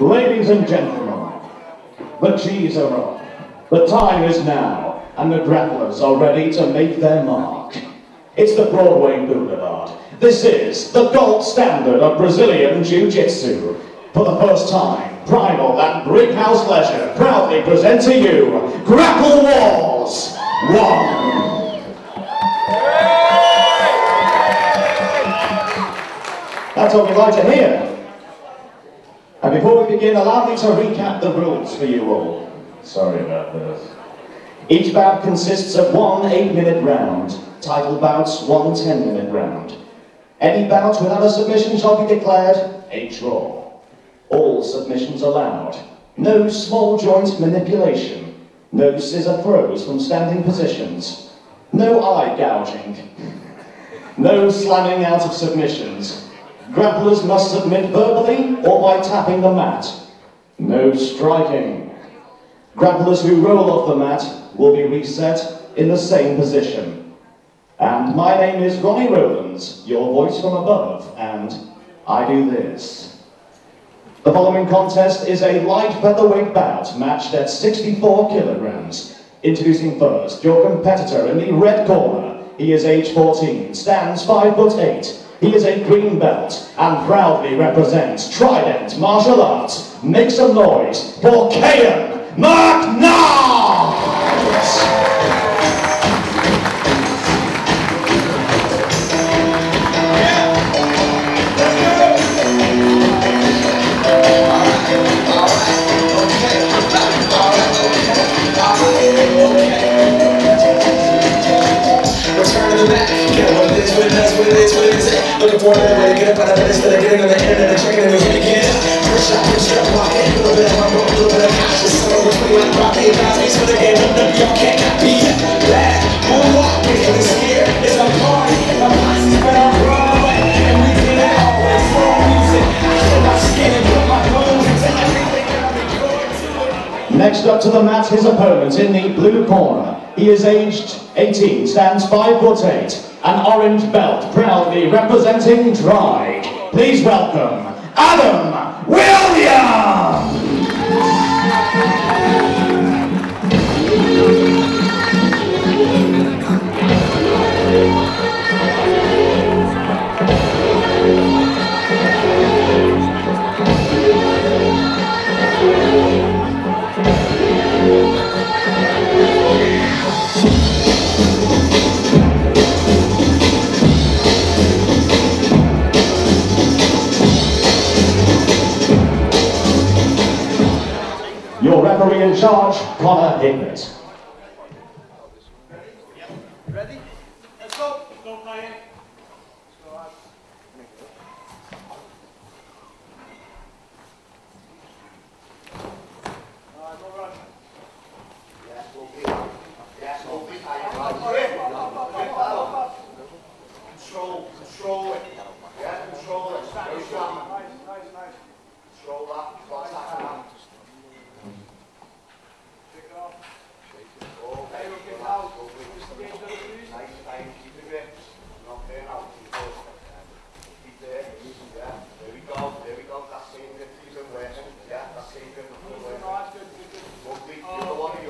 Ladies and gentlemen, the cheese are on. The time is now, and the grapplers are ready to make their mark. It's the Broadway Boulevard. This is the gold standard of Brazilian Jiu-Jitsu. For the first time, Primal and Brickhouse Leisure proudly present to you Grapple Wars 1. That's what we like to hear. And before we begin, allow me to recap the rules for you all. Sorry about this. Each bout consists of one eight-minute round. Title bouts, one 10-minute round. Any bout without a submission shall be declared a draw. All submissions allowed. No small joint manipulation. No scissor throws from standing positions. No eye gouging. No slamming out of submissions. Grapplers must submit verbally or by tapping the mat. No striking. Grapplers who roll off the mat will be reset in the same position. And my name is Ronnie Rowlands, your voice from above, and I do this. The following contest is a light featherweight bout matched at 64 kilograms. Introducing first, your competitor in the red corner. He is age 14, stands 5 foot 8, he is a green belt and proudly represents Trident Martial Arts. Make some noise for Kaiyn McKnight! Looking for another way to get up out of bed instead of getting on the internet and checking and hit again. First first step, pocket, a little bit of my rope, a little bit of. It's somewhere between like rocky and Cosby's for the game. None of y'all can't be bad. Next up to the mat, his opponent in the blue corner. He is aged 18, stands 5 foot 8, an orange belt, proudly representing Dry. Please welcome Adam Williams! In charge, Connor Hignett. Ready? Let's go. Go, Ryan. Control, control it. Yeah, control it. No slamming. Nice, nice, nice. Control that. What's that now? Pick it up. Oh, Hey, okay. we'll get relax, out. go with it. Just engage those knees. Nice time, keep the grip. Not there now. Keep it. Keep there. Yeah. There we go. There we go. That same grip you've been working. Yeah, that same grip you've been Good, working. nice, good, good, good. Lovely. You're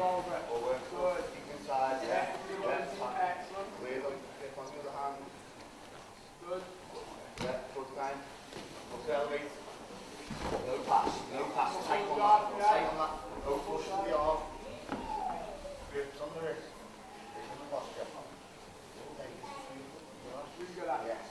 over. Over. Good. Yeah. Excellent. Yeah. Excellent. Clear them. Tip on the other hand. Good. Yeah. Full time. Look elevate. No pass. No pass. Tight on that. Tight on that. No push to the arm. Grips on the wrist. Grips on the posture. Really good at it. Yeah.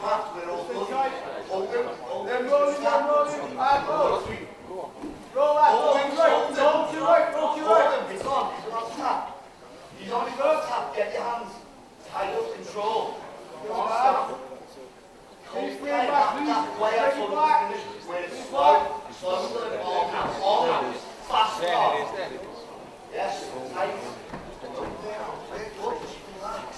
hospital looking, Owen, Owen, Owen, Owen, Owen, Roll out, Owen, right, don't you right, don't right. He's on, he's on top. He's on his own top, get your hands tight up, control. Please stand back, please. Stand back. Please back. Slow, slow, all out, all out. Fast. Yes, tight. Look, relax.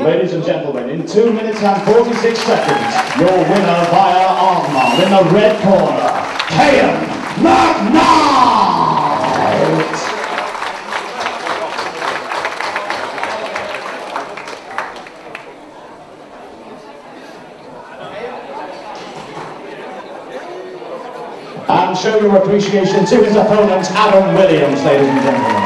Ladies and gentlemen, in 2 minutes and 46 seconds, your winner via arm in the red corner, Kaiyn McKnight! And show your appreciation to his opponent, Adam Williams, ladies and gentlemen.